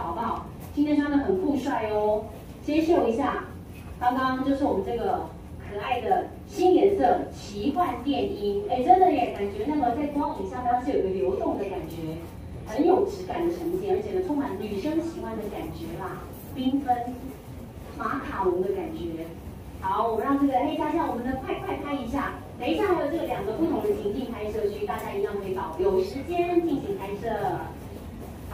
好不好？今天穿的很酷帅哦，先秀一下，刚刚就是我们这个可爱的新颜色奇幻电音，哎，真的耶，感觉那个在光影下它是有个流动的感觉，很有质感的呈现，而且呢充满女生喜欢的感觉啦，缤纷马卡龙的感觉。好，我们让这个黑佳佳，我们的快快拍一下。等一下还有这个两个不同的情境拍摄区，大家一样可以保留时间进行拍摄。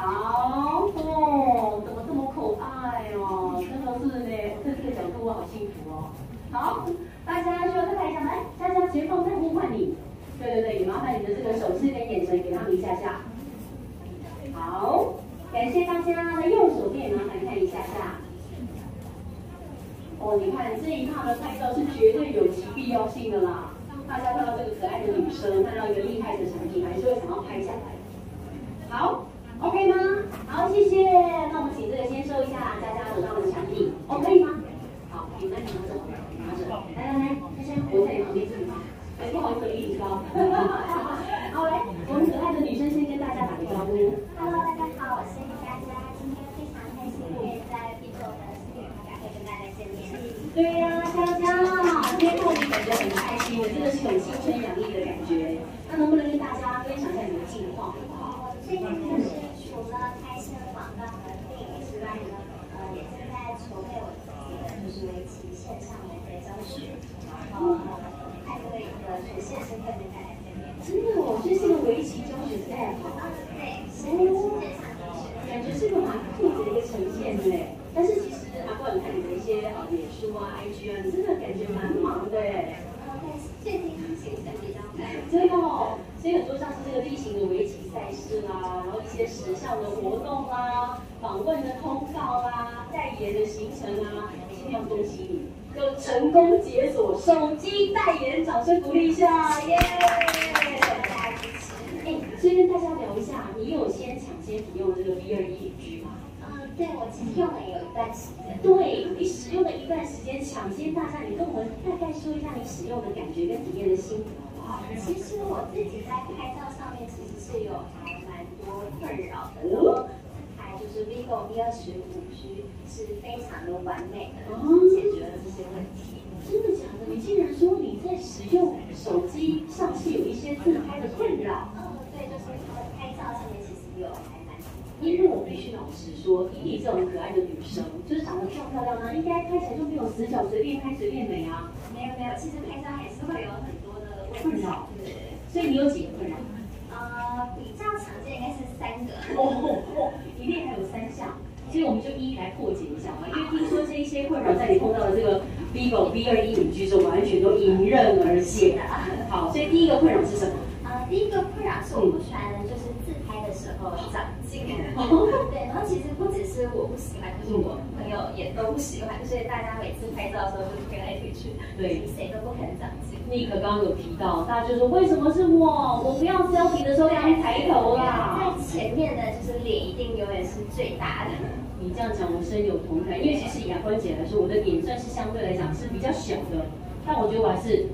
好，哦，怎么这么可爱哦？真的是呢，在这个角度我好幸福哦。好，大家需要再拍一下，来，佳佳前方再呼唤你。对对对，麻烦你的这个手势跟眼神给他们一下下。好，感谢大家的右手边，麻烦看一下下。哦，你看这一趟的拍照是绝对有其必要性的啦。大家看到这个可爱的女生，看到一个厉害的产品，还是会想要拍下来。谢谢。那我们请这个先收一下佳佳手上的产品，OK 吗？好，你们拿着，拿着。来来来，佳佳，我在你旁边这里吗？哎，不好意思，离你高。好，来，我们可爱的女生先跟大家打个招呼。Hello，大家好，我是佳佳，今天非常开心可以在 B 座的视频发表会跟大家见面。对呀，佳佳，今天看你感觉很开心，真的是很青春洋溢的感觉。那能不能跟大家分享一下你的近况？我最近就是开车拍摄广告和电影之外呢，呃，也正在筹备我自己的就是围棋线上的一个教学，然后派对一个全线身份跟大家见面。真的哦，这是个围棋教学 app。对，是一个线上教学。感觉是个蛮酷的一个呈现嘞。但是其实阿光，你看你的一些呃脸书啊、IG 啊，你真的感觉蛮忙的哎。最近行程比较赶，真的哦。所以很多像是这个例行的围棋赛事啦，然后一些时尚的活动啦、访问的通告啦、代言的行程啊，今天要恭喜你，就成功解锁手机代言，掌声鼓励一下，耶！大家支持。哎，先跟大家聊一下，你有先抢先体用这个 V 二一 G 吗？对，我其实用了有一段时间。对你使用了一段时间，抢先大家，你跟我们大概说一下你使用的感觉跟体验的心得好不好？其实我自己在拍照上面其实是有还蛮多困扰的。哦。这台就是 vivo V 二十五 G 是非常的完美的，解决了这些问题。真的假的？你竟然说你在使用手机上是有一些自拍的困扰？嗯，对，就是拍照上面其实有还蛮。因为我必须老实说，以你这种可爱的女生，就是长得漂漂亮呢，应该拍起来就没有死角，随便拍随便美啊。没有没有，其实拍照还是会有很多的困扰。对，所以你有几个困扰？呃，比较常见应该是三个。哦哦，一定还有所以我们就一一来破解一下嘛。因为听说这一些困扰，在你碰到的这个 vivo V 二一五 G 中，完全都迎刃而解。好，所以第一个困扰是什么？呃，第一个困扰是我不喜欢，就是自拍的时候长镜。对，然后其实不只是我不喜欢，就是我朋友也都不喜欢，所以大家每次拍照的时候就推来推去，对，谁都不肯长镜。尼克刚刚有提到，大家就说为什么是我？我不要 selfie 的时候要抬头啦。在前面的就是脸一定永远是最大的。你这样讲我深有同感，因为其实以亚关姐来说，我的脸算是相对来讲是比较小的，但我觉得我还是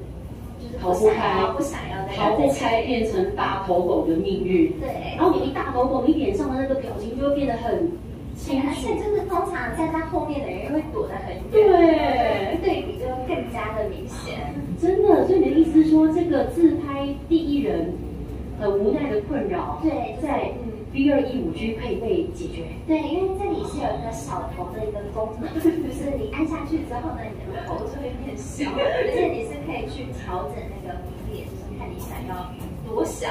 就是。逃不开，不想要逃不开变成大头狗的命运。对，然后你一大头狗，你脸上的那个表情就会变得很清楚。而且就是通常站在后面的人会躲得很远，对，对比就更加的明显。真的，所以你的意思说，这个自拍第一人很无奈的困扰，对，在。V 二一五 G 可以被解决。对，因为这里是有一个小头的一个功能，就是你按下去之后呢，你的头就会变小，而且你是可以去调整那个比例，就是看你想要多小。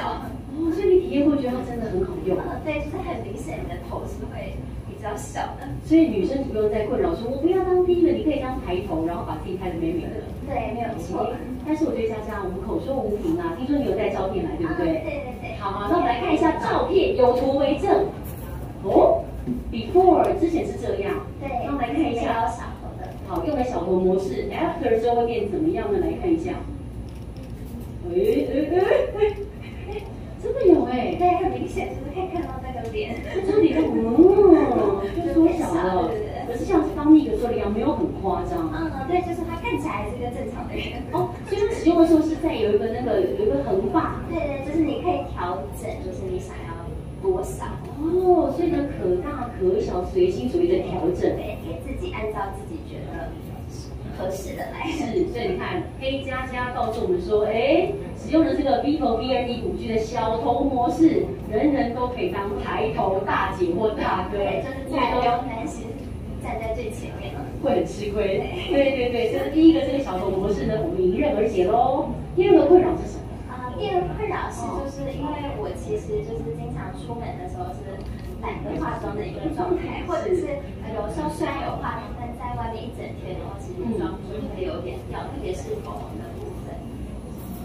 哦，所以你体验过觉得它真的很好用。嗯，对，就是很明显你的头是会。比较小的，所以女生就不用再困扰说，我不要当第一个，你可以当抬头，然后把自己拍的美美的。对，没有错。但是我觉得佳佳，我们口说无凭啊，听说你有带照片来，对不对？对对对。好，好，那我们来看一下照片，有图为证。哦，before 之前是这样。对。那我们来看一下小头的。好，用了小头模式，after 之后会变怎么样呢？来看一下。哎哎哎哎，真的有哎。对，很明显就是可以看到那个脸。这里哦，就缩小了，可是像方丽的说的一样，没有很夸张。嗯，对，就是他看起来是一个正常的人。哦，所以使用的时候是在有一个那个有一个横画。对对，就是你可以调整，就是你想要哦，所以呢，可大可小，随心所欲的调整。对，给自己按照自己觉得合适的来。是，所以你看，黑加加告诉我们说，哎，使用了这个 vivo V 二 D 五 G 的小头模式，人人都可以当抬头大姐或大哥，对，就是在刘南是站在最前面了，会很吃亏。对对对，这是第一个这个小头模式呢，我们迎刃而解喽。第二个困扰是什么？第二个困扰是，就是因为我其实就是经常出门的时候是懒得化妆的一个状态，或者是有时候虽然有化妆，但在外面一整天，然后其实妆就会有点掉，特别是口红的部分。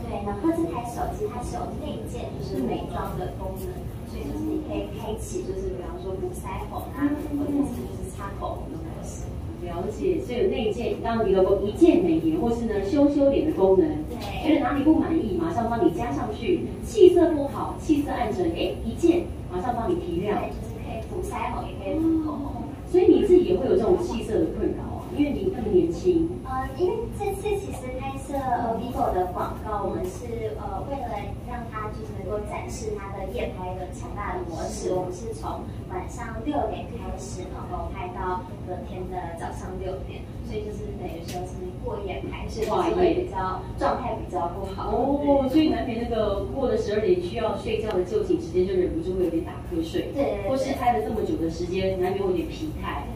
对，然后这台手机它是有内建就是美妆的功能，所以就是你可以开启就是比方说补腮红啊，或者是就是擦口红的模式。了解，所以内建，刚刚提到过一键美颜或是呢修修脸的功能，对，觉得哪里不满意，马上帮你加上去。气色不好，气色暗沉，哎，一键马上帮你提亮。对，就是可以补腮红，也可以补口红。所以你自己也会有这种气色的困扰啊，因为你那么年轻。呃，因为这次其实拍摄呃 vivo 的广告，我们是呃为了让它就是能够展示它的夜拍的强大的模式，我们是从晚上六点开始，然后拍到隔天的早上六点，所以就是等于说是过夜拍，所以就是会比较状态比较不好。哦，所以难免那个过了十二点需要睡觉的就寝时间，就忍不住会有点打瞌睡。对，或是拍了这么久的时间，难免会有点疲态。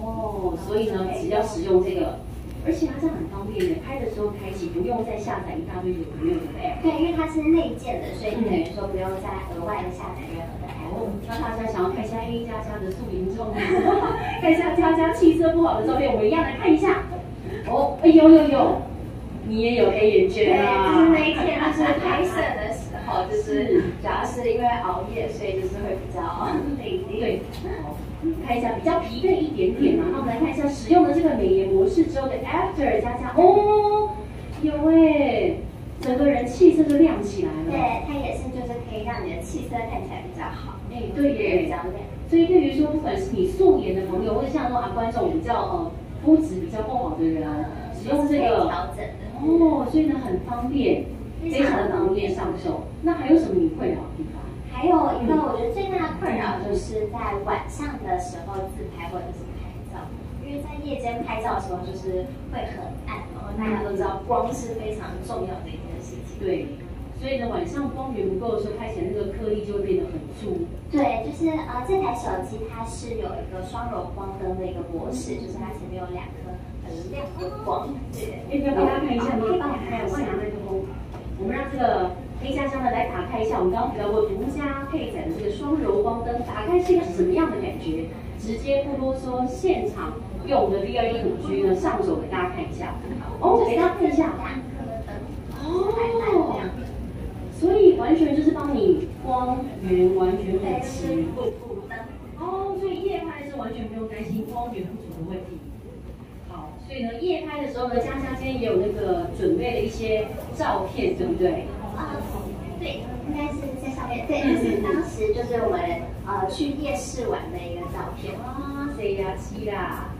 对。哦，所以呢，只要使用这个，而且它这很方便的，拍的时候开启，不用再下载一大堆有的没有的 app。对，因为它是内建的，所以等于说不用再额外的下载任何的 app。哦，那大家想要看一下黑佳佳的素颜照片，看一下佳佳气色不好的照片，我们一样来看一下。哦，哎有有有，你也有黑眼圈啊？就是那一天就是拍摄的时候，就是主要是因为熬夜，所以就是会比较 累。对，好。看一下比较疲惫一点点嘛，那我们来看一下使用的这个美颜模式之后的 After 加加哦，有哎，整个人气色就亮起来了。对，它也是就是可以让你的气色看起来比较好。哎，对耶，比较亮。所以对于说不管是你素颜的朋友，或者像说啊观众比较呃肤质比较不好的人，使用这个调整的哦，所以呢很方便，非常的方便上手。那还有什么你困扰的地方？还有一个我觉得最大的困扰就是在晚上的时候自拍或者是拍照，因为在夜间拍照的时候就是会很暗，然后大家都知道光是非常重要的一件事情。对，所以呢晚上光源不够的时候，拍起来那个颗粒就会变得很粗。对，就是呃这台手机它是有一个双柔光灯的一个模式，就是它前面有两颗很亮的光。对，要不要给大家看一下？吗可以帮我看一下麦克风，我们让这个。黑加加的来打开一下，我们刚刚提到过独家配载的这个双柔光灯，打开是一个什么样的感觉？直接不啰嗦，现场用我们的 V 二一五 G 呢上手给大家看一下。哦，给大家看一下。哦，所以完全就是帮你光源完全补齐。哦，所以夜拍是完全不用担心光源不足的问题。好，所以呢夜拍的时候呢，佳佳今天也有那个准备了一些照片，对不对？对，是当时就是我们呃去夜市玩的一个照片。啊，谁呀？七啦。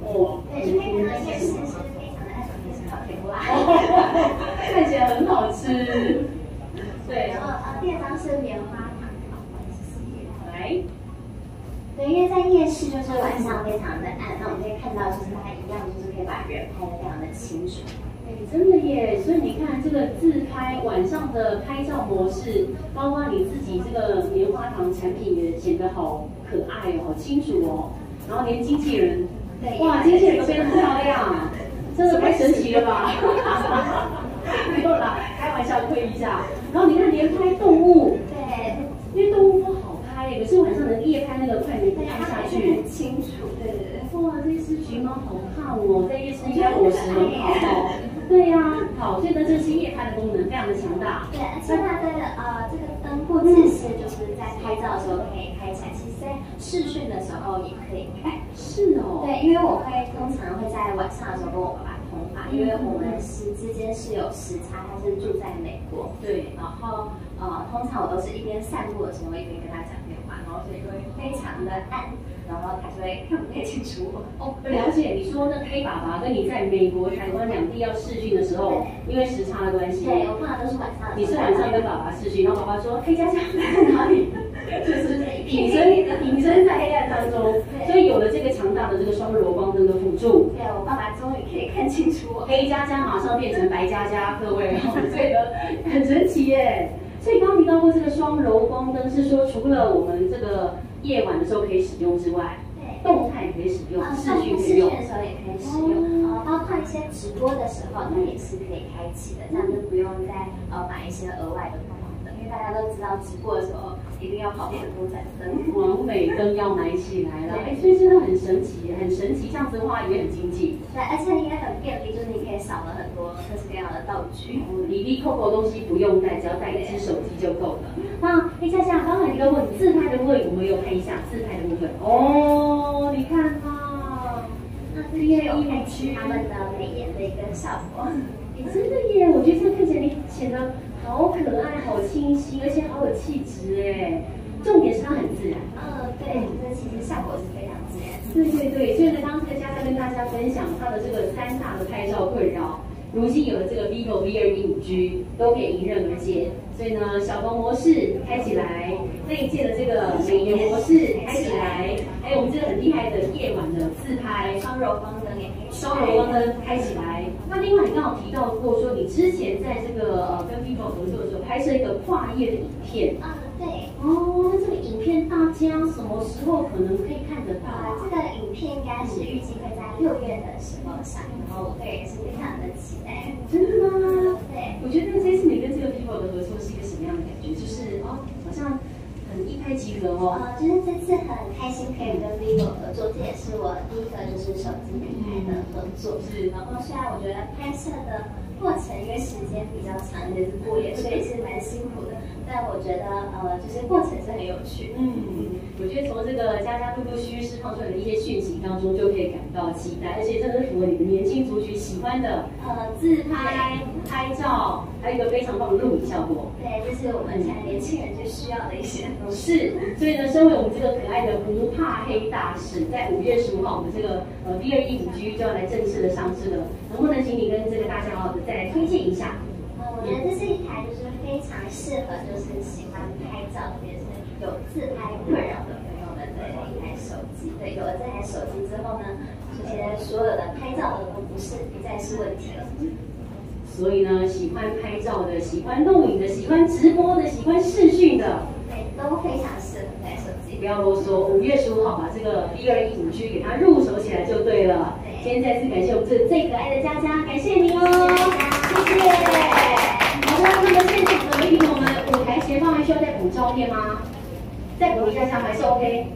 哦。对，就可以看到夜市是非常的爱吃烤甜不辣，看起来很好吃。对。然后呃，第二张是棉花糖，来。对，因为在夜市就是晚上非常的暗，那我们可以看到就是它一样，就是可以把人拍的非常的清楚。真的耶！所以你看这个自拍晚上的拍照模式，包括你自己这个棉花糖产品也显得好可爱哦，好清楚哦。然后连经纪人，哇，经纪人都变得很漂亮，真的太神奇了吧！没有啦，开玩笑推一下。然后你看连拍动物，对，因为动物不好拍，可是晚上能夜拍那个快门拍下去，很清楚。对对对。哇，这只橘猫好胖哦，在夜市应该伙食很好哦。对呀，好，所以呢，这是夜拍的功能，非常的强大。对，而且它的呃，这个灯不只是就是在拍照的时候可以开起来，其实在视讯的时候也可以开。是哦。对，因为我会通常会在晚上的时候跟我爸爸通话，因为我们是之间是有时差，他是住在美国，对，然后呃，通常我都是一边散步的时候一边跟他讲电话，然后所以就会非常的暗，然后他就会看不太清楚我。哦，了解。你说那黑爸爸跟你在美国、台湾两地要视讯的时候，因为时差的关系，对我通常都是晚上。你是晚上跟爸爸视讯，然后爸爸说黑佳佳在哪里？就是隐身隐身在黑暗当中，所以有了这个强大的这个双柔光灯的辅助，对我爸爸终于可以看清楚我，黑佳佳马上变成白佳佳，各位，这个很神奇耶。所以刚刚提到过这个双柔光灯，是说除了我们这个夜晚的时候可以使用之外，对，动态也可以使用，视讯视讯的时候也可以使用，呃，包括一些直播的时候，它也是可以开启的，这样就不用再呃买一些额外的光灯，因为大家都知道直播的时候。一定要跑很多盏灯，完美灯要买起来了，哎，所以真的很神奇，很神奇，这样子的话也很经济。对，而且应该很便利，就是你可以少了很多各式各样的道具。里里扣扣东西不用带，只要带一只手机就够了。那哎，夏夏，刚才你个问自拍的部分，我们有看一下自拍的部分。哦，你看嘛，那这边有开启他们的美颜的一个效果。哎，真的耶，我觉得这个看起来你显得。好可爱，好清新，而且好有气质哎！重点是它很自然。嗯，对，这其实效果是非常自然。对对对，所以呢，当这个佳佳跟大家分享他的这个三大的拍照困扰，如今有了这个 vivo V 二一五 G，都可以迎刃而解。所以呢，小鹏模式开起来，那一届的这个美颜模式开起来，还有我们这个很厉害的夜晚的自拍双柔光灯也可以，双柔光灯开起来。那另外你刚好提到过说，你之前在这个呃跟 vivo 合作的时候，拍摄一个跨页的影片。啊，对。哦，那这个影片大家什么时候可能可以看得到？啊，这个影片应该是预计会在六月的时候上，然后我个人也是非常的期待。真的吗？对。我觉得这次你跟这个 vivo 的合作。是一个什么样的感觉？就是哦，好像很呃，就是这次很开心可以跟 vivo 合作，这也是我第一个就是手机品牌的合作。是。然后虽然我觉得拍摄的过程因为时间比较长，也是过夜，所以是蛮辛苦的。但我觉得呃，就是过程是很有趣。嗯，我觉得从这个家家陆陆续续释放出来的一些讯息当中，就可以感到期待，而且真的是符合你们年轻族群喜欢的呃自拍、拍照。还有一个非常棒的录影效果，对，这是我们现在年轻人最需要的一些。是，所以呢，身为我们这个可爱的不怕黑大使，在五月十五号，我们这个呃 B 二一五 G 就要来正式的上市了，能不能请你跟这个大家好的再来推荐一下？呃，我觉得这是一台就是非常适合就是喜欢拍照，也是有自拍困扰的朋友们的一台手机。对，有了这台手机之后呢，这些所有的拍照的都不是不再是问题了。所以呢，喜欢拍照的、喜欢录影的、喜欢直播的、喜欢视讯的，对，都非常适合带手机。不要啰嗦，五月十五号把这个一二一五 G 给它入手起来就对了。今天再次感谢我们这最可爱的佳佳，感谢你哦，谢谢。好的，那么现场的媒体朋友们，舞台前方还需要再补照片吗？再补一下下还是 OK？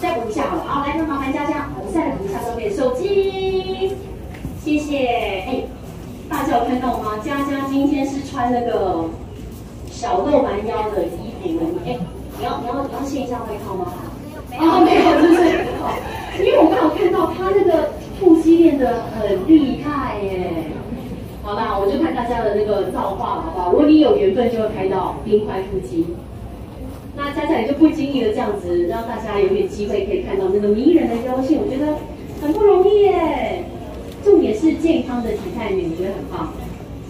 再补一下好了。啊，来，那麻烦佳佳，我们再来补一下照片，手机，谢谢。哎。大家有看到吗？佳佳今天是穿那个小露蛮腰的衣服呢。哎，你要你要你要卸一下外套吗？啊，没有，就是，因为我刚好看到他那个腹肌练得很厉害耶。好啦，我就看大家的那个造化了，好不好？如果你有缘分，就会拍到冰块腹肌。那佳佳也就不经意的这样子，让大家有点机会可以看到那个迷人的腰线，我觉得很不容易耶。重点是健康的体态美，我觉得很棒。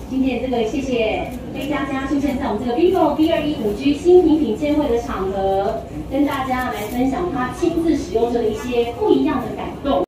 今天这个谢谢飞佳佳出现在我们这个 vivo V 二一五 G 新品品鉴会的场合，跟大家来分享她亲自使用的一些不一样的感动。